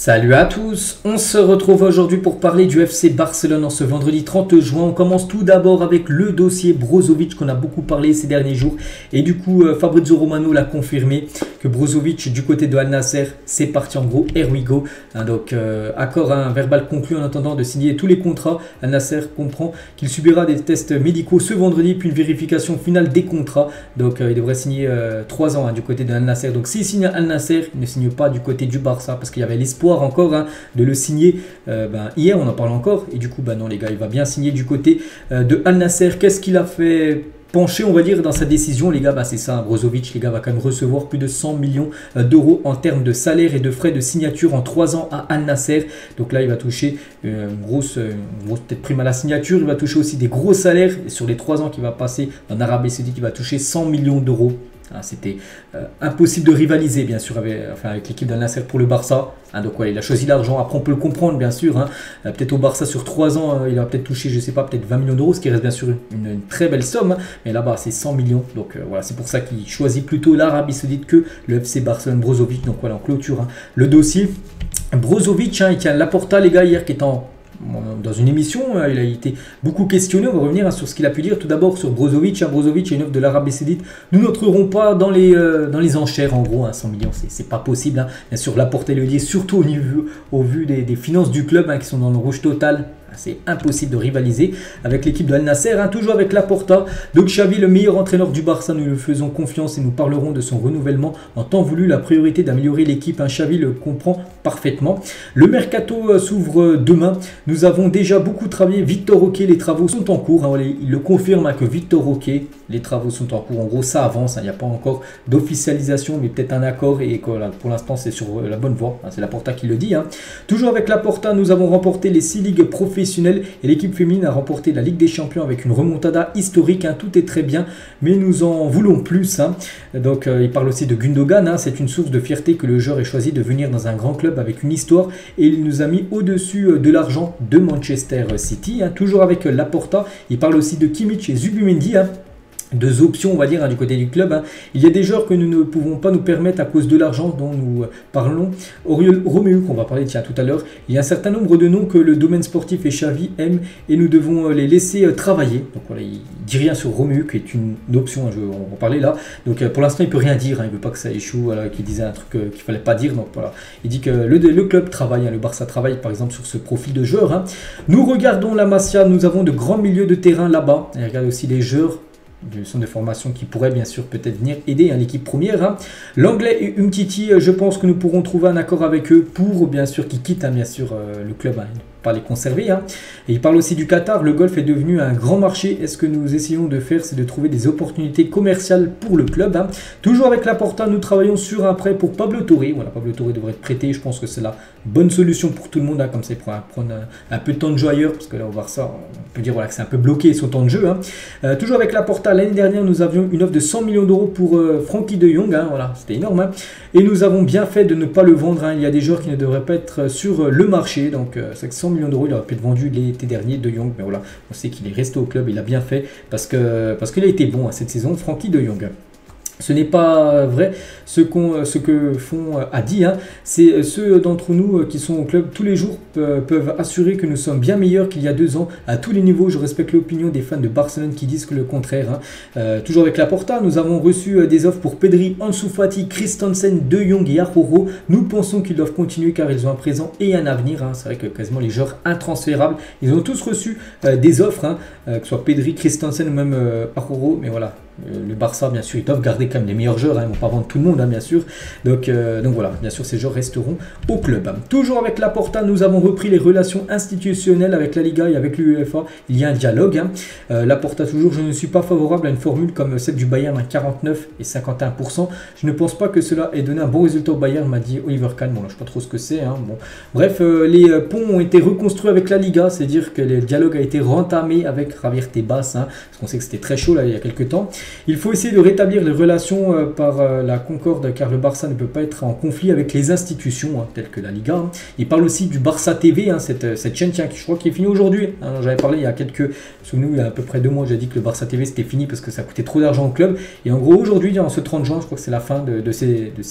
Salut à tous, on se retrouve aujourd'hui pour parler du FC Barcelone en ce vendredi 30 juin. On commence tout d'abord avec le dossier Brozovic qu'on a beaucoup parlé ces derniers jours. Et du coup, euh, Fabrizio Romano l'a confirmé que Brozovic du côté de Al Nasser, c'est parti en gros, here we go. Hein, donc euh, accord un verbal conclu en attendant de signer tous les contrats. Al Nasser comprend qu'il subira des tests médicaux ce vendredi, puis une vérification finale des contrats. Donc euh, il devrait signer 3 ans hein, du côté de Al Nasser. Donc s'il signe Al Nasser, il ne signe pas du côté du Barça parce qu'il y avait l'espoir encore hein, de le signer. Euh, ben, hier, on en parle encore. Et du coup, ben non, les gars, il va bien signer du côté euh, de Al Nasser. Qu'est-ce qu'il a fait pencher, on va dire, dans sa décision, les gars, bah, c'est ça, Brozovic, les gars, va quand même recevoir plus de 100 millions euh, d'euros en termes de salaire et de frais de signature en 3 ans à Al Nasser. Donc là, il va toucher une grosse, une grosse peut-être prime à la signature, il va toucher aussi des gros salaires. Et sur les 3 ans qu'il va passer en Arabie Saoudite, il va toucher 100 millions d'euros Hein, c'était euh, impossible de rivaliser, bien sûr, avec, l'équipe d'Al Nasser pour le Barça. Hein, donc, ouais, il a choisi l'argent. Après, on peut le comprendre, bien sûr. Hein. Euh, peut-être au Barça, sur 3 ans, euh, il va peut-être touché, je sais pas, peut-être 20 millions d'euros, ce qui reste bien sûr une, très belle somme. mais là-bas, c'est 100 millions. Donc, voilà, c'est pour ça qu'il choisit plutôt l'Arabie Saoudite que le FC Barcelone Brozovic. Donc, voilà, en clôture le dossier. Brozovic, il tient Laporta, les gars, hier, qui est en dans une émission, euh, il a été beaucoup questionné. On va revenir hein, sur ce qu'il a pu dire. Tout d'abord sur Brozovic. Hein, Brozovic est une œuvre de l'Arabie Saoudite. Nous n'entrerons pas dans les, euh, enchères, en gros. 100 hein, millions, c'est pas possible. Bien sûr, et le dit, surtout au, niveau, au vu des finances du club qui sont dans le rouge total. C'est impossible de rivaliser avec l'équipe de Al Nasser, hein, toujours avec Laporta. Donc Xavi, le meilleur entraîneur du Barça, nous lui faisons confiance et nous parlerons de son renouvellement en temps voulu. La priorité d'améliorer l'équipe, hein, Xavi le comprend parfaitement. Le mercato euh, s'ouvre demain. Nous avons déjà beaucoup travaillé. Victor Roquet, les travaux sont en cours. Hein, il le confirme que Victor Roquet, les travaux sont en cours. En gros, ça avance. Il n'y a pas encore d'officialisation, mais peut-être un accord. Et pour l'instant, c'est sur euh, la bonne voie. C'est Laporta qui le dit. Toujours avec Laporta, nous avons remporté les six ligues professionnelles et l'équipe féminine a remporté la Ligue des Champions avec une remontada historique. Hein. tout est très bien, mais nous en voulons plus. Hein. Donc euh, il parle aussi de Gundogan. Hein. c'est une source de fierté que le joueur ait choisi de venir dans un grand club avec une histoire et il nous a mis au-dessus euh, de l'argent de Manchester City. toujours avec euh, Laporta. Il parle aussi de Kimmich et Zubimendi deux options, on va dire, hein, du côté du club. Hein. Il y a des joueurs que nous ne pouvons pas nous permettre à cause de l'argent dont nous euh, parlons. Oriol Romeu, qu'on va parler tiens, tout à l'heure, il y a un certain nombre de noms que le domaine sportif et Xavi aiment et nous devons euh, les laisser euh, travailler. Donc voilà, il dit rien sur Romeu, qui est une, option, hein, on va parler là. Donc pour l'instant, il peut rien dire, il veut pas que ça échoue, qu'il disait un truc qu'il fallait pas dire. Donc voilà, il dit que le, le club travaille, le Barça travaille par exemple sur ce profil de joueur. Nous regardons la Masia, nous avons de grands milieux de terrain là-bas. Regarde aussi les joueurs du centre de formation qui pourrait bien sûr peut-être venir aider hein, l'équipe première. Hein. L'anglais et Umtiti, euh, je pense que nous pourrons trouver un accord avec eux pour bien sûr qu'ils quittent hein, bien sûr euh, le club les conserver. Hein. Il parle aussi du Qatar. Le golf est devenu un grand marché. est ce que nous essayons de faire, c'est de trouver des opportunités commerciales pour le club. Hein. Toujours avec la Porta, nous travaillons sur un prêt pour Pablo Torre. Voilà, Pablo Torre devrait être prêté. Je pense que c'est la bonne solution pour tout le monde. Hein, comme il pourra prendre un, peu de temps de jeu ailleurs. Parce que là, on va voir ça. On peut dire voilà, que c'est un peu bloqué son temps de jeu. Euh, toujours avec la Porta, l'année dernière, nous avions une offre de 100 millions d'euros pour euh, de Jong. voilà, c'était énorme. Et nous avons bien fait de ne pas le vendre. Il y a des joueurs qui ne devraient pas être sur le marché. Donc, euh, c'est 100 millions d'euros. Il aurait pu être vendu l'été dernier, De Jong. Mais voilà, on sait qu'il est resté au club. Il a bien fait parce que parce qu'il a été bon à cette saison, Frankie De Jong. Ce n'est pas vrai ce, ce que font a dit. Hein. C'est ceux d'entre nous qui sont au club tous les jours peuvent assurer que nous sommes bien meilleurs qu'il y a deux ans à tous les niveaux. Je respecte l'opinion des fans de Barcelone qui disent que le contraire. Hein. Euh, toujours avec la Porta, nous avons reçu euh, des offres pour Pedri, Ansu Fati, Christensen, De Jong et Arrojo. Nous pensons qu'ils doivent continuer car ils ont un présent et un avenir. Hein. C'est vrai que quasiment les joueurs intransférables, ils ont tous reçu euh, des offres, que ce soit Pedri, Christensen ou même Arrojo. Mais voilà, euh, le Barça, bien sûr, ils doivent garder quand même les meilleurs joueurs, hein, ils ne vont pas vendre tout le monde, hein, bien sûr. Donc, euh, donc voilà, bien sûr, ces joueurs resteront au club. Toujours avec la Porta, nous avons repris les relations institutionnelles avec la Liga et avec l'UEFA. Il y a un dialogue. Hein. Euh, la Porta, toujours, je ne suis pas favorable à une formule comme celle du Bayern à 49 et 51%. Je ne pense pas que cela ait donné un bon résultat au Bayern, m'a dit Oliver Kahn. Bon, là, je ne sais pas trop ce que c'est. Bon. Bref, les ponts ont été reconstruits avec la Liga, c'est-à-dire que le dialogue a été rentamé avec Javier Tebas, parce qu'on sait que c'était très chaud là, il y a quelques temps. Il faut essayer de rétablir les relations euh, par euh, la concorde car le Barça ne peut pas être en conflit avec les institutions hein, telles que la Liga. Hein. Il parle aussi du Barça TV, hein, cette, cette, chaîne qui je crois qui est finie aujourd'hui. J'avais parlé il y a quelques, souvenez-vous, il y a à peu près deux mois, j'ai dit que le Barça TV c'était fini parce que ça coûtait trop d'argent au club. Et en gros aujourd'hui, en ce 30 juin, je crois que c'est la fin de, ces, de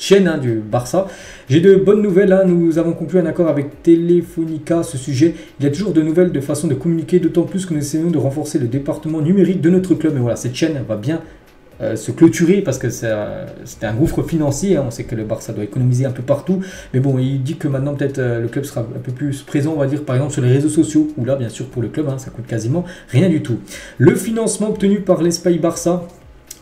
chaîne hein, du Barça. J'ai de bonnes nouvelles, hein. nous avons conclu un accord avec Telefonica à ce sujet. Il y a toujours de nouvelles de façon de communiquer, d'autant plus que nous essayons de renforcer le département numérique de notre club. Et voilà, cette chaîne va bien euh, se clôturer parce que c'est un gouffre financier. Hein. On sait que le Barça doit économiser un peu partout. Mais bon, il dit que maintenant, peut-être, euh, le club sera un peu plus présent, on va dire, par exemple, sur les réseaux sociaux. Ou là, bien sûr, pour le club, ça coûte quasiment rien du tout. Le financement obtenu par l'Espagne Barça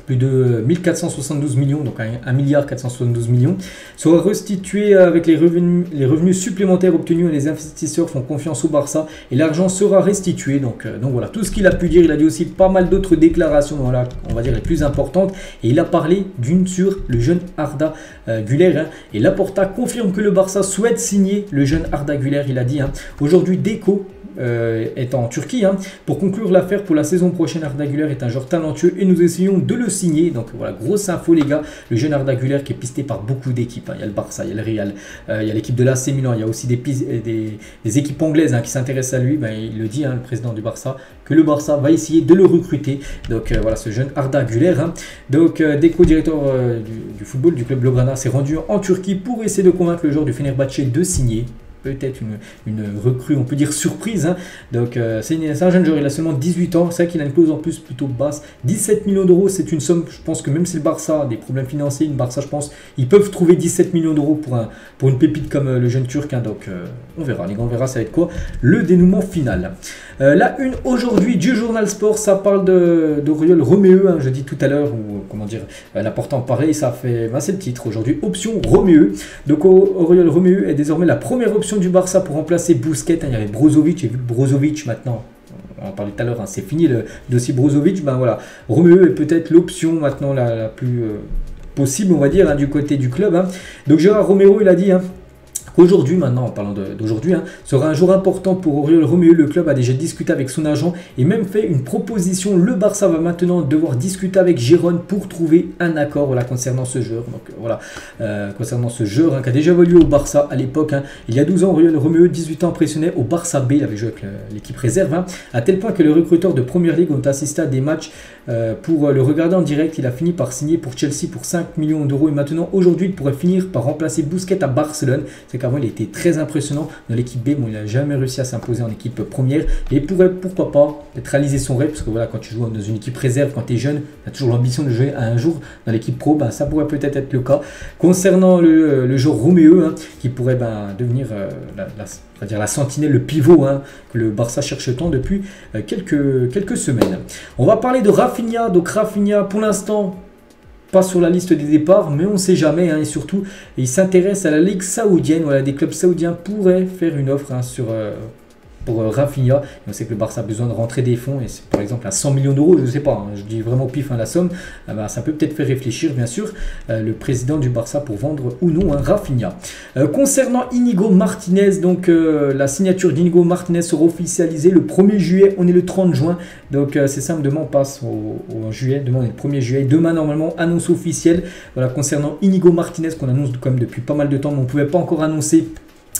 plus de 1472 millions, donc 1 milliard 472 millions, sera restitué avec les revenus, supplémentaires obtenus. Les investisseurs font confiance au Barça et l'argent sera restitué. Donc, euh, donc voilà, tout ce qu'il a pu dire. Il a dit aussi pas mal d'autres déclarations, on va dire les plus importantes. Et il a parlé d'une sur le jeune Arda euh, Güler. Hein. et Laporta confirme que le Barça souhaite signer le jeune Arda Güler. Il a dit hein. aujourd'hui Deco euh, est en Turquie. Hein. Pour conclure l'affaire pour la saison prochaine, Arda Güler est un joueur talentueux et nous essayons de le signer. Donc voilà, grosse info les gars. Le jeune Arda Güler qui est pisté par beaucoup d'équipes. Hein. Il y a le Barça, il y a le Real, euh, il y a l'équipe de l'AC Milan, il y a aussi des, des, équipes anglaises hein, qui s'intéressent à lui. Ben, il le dit, le président du Barça, que le Barça va essayer de le recruter. Donc euh, voilà, ce jeune Arda Güler. Donc Deco, directeur du, du, football du club Blaugrana, s'est rendu en Turquie pour essayer de convaincre le joueur du Fenerbahçe de signer peut-être une, une, recrue, on peut dire surprise. Hein. Donc euh, c'est un jeune joueur, il a seulement 18 ans, c'est vrai qu'il a une clause en plus plutôt basse. 17 millions d'euros, c'est une somme, je pense que même si le Barça a des problèmes financiers, une Barça je pense, ils peuvent trouver 17 millions d'euros pour, un, pour une pépite comme euh, le jeune Turc. Hein. donc euh, on verra, les gars, on verra ça va être quoi le dénouement final. la une aujourd'hui du journal sport, ça parle d'Auriol Roméo, hein, je dis tout à l'heure, ou comment dire, l'important pareil, ça fait, ben, c'est le titre aujourd'hui, option Roméo. Donc Auriol Roméo est désormais la première option du Barça pour remplacer Bousquet. Hein, il y avait Brozovic, et vu que Brozovic maintenant, on en parlait tout à l'heure, hein, c'est fini le dossier Brozovic, ben voilà, Romeo est peut-être l'option maintenant la, plus euh, possible, on va dire, hein, du côté du club. Donc Gérard Romero, il a dit, Aujourd'hui, maintenant, en parlant d'aujourd'hui, hein, sera un jour important pour Auriol Romeo. Le club a déjà discuté avec son agent et même fait une proposition. Le Barça va maintenant devoir discuter avec Gérone pour trouver un accord concernant ce joueur. Donc voilà, euh, concernant ce joueur hein, qui a déjà évolué au Barça à l'époque. Hein. il y a 12 ans, Auriol Romeo, 18 ans, impressionné au Barça B. Il avait joué avec l'équipe réserve. à tel point que les recruteurs de Première Ligue ont assisté à des matchs euh, pour le regarder en direct. Il a fini par signer pour Chelsea pour 5 millions d'euros et maintenant, aujourd'hui, il pourrait finir par remplacer Bousquet à Barcelone. C'est il était très impressionnant dans l'équipe B. Bon, il n'a jamais réussi à s'imposer en équipe première. Et il pourrait, pourquoi pas, réaliser son rêve. Parce que voilà, quand tu joues dans une équipe réserve, quand tu es jeune, tu as toujours l'ambition de jouer un jour dans l'équipe pro. Ben, ça pourrait peut-être être le cas. Concernant le, joueur Roméo, hein, qui pourrait ben, devenir euh, la sentinelle, le pivot hein, que le Barça cherche tant depuis euh, quelques, quelques semaines. On va parler de Rafinha. Donc Rafinha, pour l'instant, pas sur la liste des départs, mais on ne sait jamais. Hein, et surtout, il s'intéresse à la Ligue saoudienne. Voilà, des clubs saoudiens pourraient faire une offre hein, sur, euh, pour euh, Rafinha. on sait que le Barça a besoin de rentrer des fonds, et c'est par exemple à 100 millions d'euros, je ne sais pas, hein, je dis vraiment pif la somme, ah bah, ça peut peut-être faire réfléchir, bien sûr, euh, le président du Barça pour vendre ou non un Rafinha. concernant Inigo Martinez, donc la signature d'Inigo Martinez sera officialisée le 1er juillet, on est le 30 juin, donc c'est simple, demain on passe au, juillet, demain on est le 1er juillet, demain normalement annonce officielle, voilà, concernant Inigo Martinez qu'on annonce comme depuis pas mal de temps, mais on ne pouvait pas encore annoncer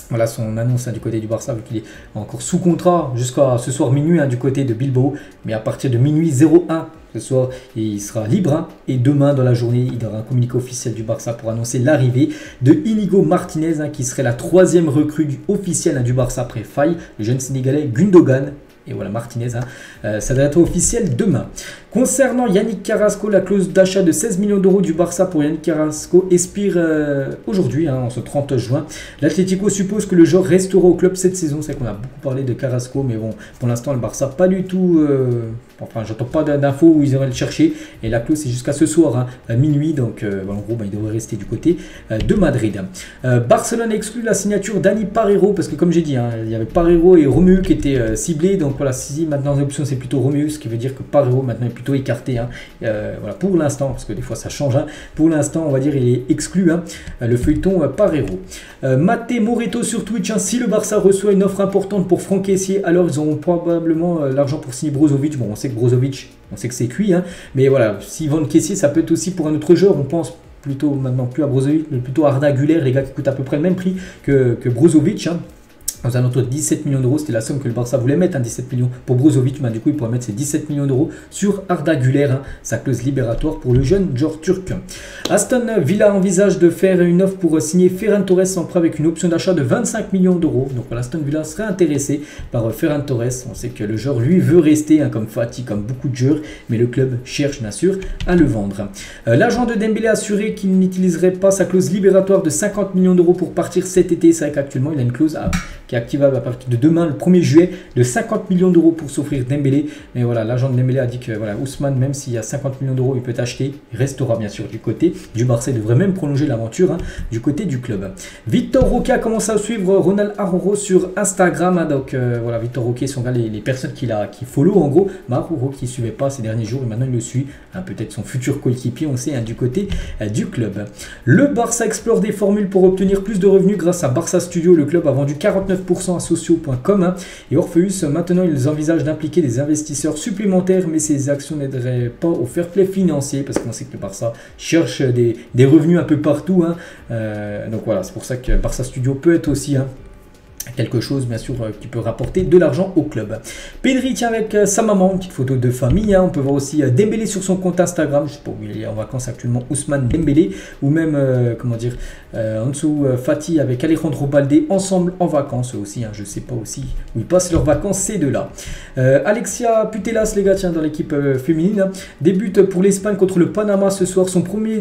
voilà son annonce hein, du côté du Barça, vu qu'il est encore sous contrat jusqu'à ce soir minuit hein, du côté de Bilbao. Mais à partir de minuit 01 ce soir, il sera libre. Hein. et demain, dans la journée, il y aura un communiqué officiel du Barça pour annoncer l'arrivée de Inigo Martinez, qui serait la troisième recrue officielle du Barça après Faye, le jeune Sénégalais Gundogan et voilà Martinez. Hein. Euh, ça doit être officiel demain. Concernant Yannick Carrasco, la clause d'achat de 16 millions d'euros du Barça pour Yannick Carrasco expire euh, aujourd'hui, hein, en ce 30 juin. L'Atlético suppose que le joueur restera au club cette saison. C'est qu'on a beaucoup parlé de Carrasco, mais bon, pour l'instant, le Barça pas du tout. Euh, enfin, j'entends pas d'infos où ils iraient le chercher. Et la clause, c'est jusqu'à ce soir, hein, minuit. Donc, en gros, bah, il devrait rester du côté de Madrid. Barcelone exclut la signature d'Ani Parero, parce que comme j'ai dit, il y avait Parero et Romeu qui étaient ciblés. Voilà, si maintenant l'option c'est plutôt Romeo, ce qui veut dire que Parero maintenant est plutôt écarté. Hein. Euh, voilà, pour l'instant, parce que des fois ça change. Hein. Pour l'instant, on va dire il est exclu. Hein, le feuilleton euh, Parero. Euh, Maté Moreto sur Twitch. si le Barça reçoit une offre importante pour Franck Essier, alors ils auront probablement l'argent pour signer Brozovic. Bon, on sait que Brozovic, on sait que c'est cuit. mais voilà, s'ils vendent Kessier, ça peut être aussi pour un autre joueur. On pense plutôt maintenant plus à Brozovic, mais plutôt à Arda Güler, les gars qui coûtent à peu près le même prix que Brozovic. Aux alentours de 17 millions d'euros. C'était la somme que le Barça voulait mettre, 17 hein, millions pour Brozovic. Mais du coup, il pourrait mettre ses 17 millions d'euros sur Arda Güler, hein, sa clause libératoire pour le jeune George Turc. Aston Villa envisage de faire une offre pour signer Ferran Torres en prêt avec une option d'achat de 25 millions d'euros. Donc voilà, Aston Villa serait intéressé par Ferran Torres. On sait que le joueur, lui, veut rester, hein, comme Fatih, comme beaucoup de joueurs, mais le club cherche bien sûr à le vendre. Euh, l'agent de Dembélé a assuré qu'il n'utiliserait pas sa clause libératoire de 50 millions d'euros pour partir cet été. C'est vrai qu'actuellement, il a une clause à qui est activable à partir de demain, le 1er juillet, de 50 millions d'euros pour s'offrir Dembélé. Mais voilà, l'agent de Dembélé a dit que voilà, Ousmane, même s'il y a 50 millions d'euros, il peut acheter, il restera bien sûr du côté du Marseille, devrait même prolonger l'aventure hein, du côté du club. Victor Roque a commencé à suivre Ronald Aroro sur Instagram. Hein, donc euh, voilà, Victor Roque sont les, les personnes qu'il a, qui follow en gros. Mais Aroro qui ne suivait pas ces derniers jours et maintenant il le suit. Hein, peut-être son futur coéquipier, on sait, du côté euh, du club. Le Barça explore des formules pour obtenir plus de revenus grâce à Barça Studio. Le club a vendu 49% à sociaux Hein. Et Orpheus, maintenant, ils envisagent d'impliquer des investisseurs supplémentaires, mais ces actions n'aideraient pas au fair play financier, parce qu'on sait que Barça cherche des, revenus un peu partout. Hein. Euh, donc voilà, c'est pour ça que Barça Studio peut être aussi hein, quelque chose bien sûr euh, qui peut rapporter de l'argent au club. Pedri tient avec euh, sa maman, une petite photo de famille, hein. on peut voir aussi euh, Dembélé sur son compte Instagram, je sais pas où il est en vacances actuellement, Ousmane Dembélé, ou même, comment dire, en dessous Fatih avec Alejandro Balde ensemble en vacances aussi, hein. je sais pas aussi où ils passent leurs vacances ces deux-là. Alexia Putelas, les gars, tiens, dans l'équipe féminine, hein. débute pour l'Espagne contre le Panama ce soir, son premier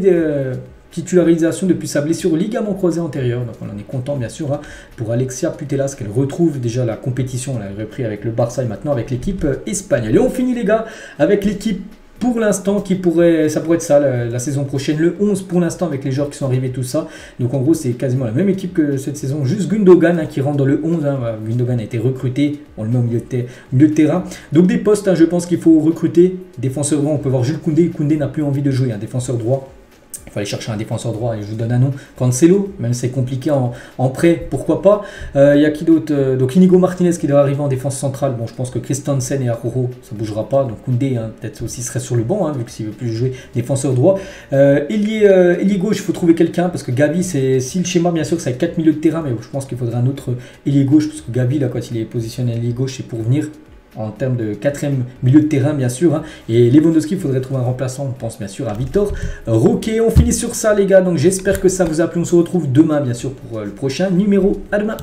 titularisation depuis sa blessure au ligament croisé antérieur. Donc on en est content bien sûr hein, pour Alexia Putellas qu'elle retrouve déjà la compétition. Elle a repris avec le Barça et maintenant avec l'équipe euh, espagnole. Et on finit les gars avec l'équipe pour l'instant qui pourrait ça pourrait être ça la, saison prochaine le 11 pour l'instant avec les joueurs qui sont arrivés tout ça donc en gros c'est quasiment la même équipe que cette saison juste Gundogan hein, qui rentre dans le 11 hein. Gundogan a été recruté on le met au milieu de, terrain donc des postes je pense qu'il faut recruter défenseur droit on peut voir Jules Koundé Koundé n'a plus envie de jouer un défenseur droit il fallait chercher un défenseur droit et je vous donne un nom. Cancelo, même c'est compliqué en, prêt, pourquoi pas. Euh, il y a qui d'autre euh, Donc Inigo Martinez qui doit arriver en défense centrale. Bon, je pense que Christensen et Arrojo, ça bougera pas. Donc Koundé, hein, peut-être aussi serait sur le banc, hein, vu que s'il veut plus jouer défenseur droit. Euh gauche, il faut trouver quelqu'un parce que Gavi, c'est si le schéma, bien sûr, c'est 4 milieux de terrain, mais je pense qu'il faudrait un autre ailier gauche parce que Gavi, là, quand il est positionné ailier gauche, c'est pour venir en termes de quatrième milieu de terrain, bien sûr. Hein. Et Lewandowski, il faudrait trouver un remplaçant. On pense bien sûr à Victor Roquet. On finit sur ça, les gars. Donc j'espère que ça vous a plu. On se retrouve demain, bien sûr, pour euh, le prochain numéro. À demain.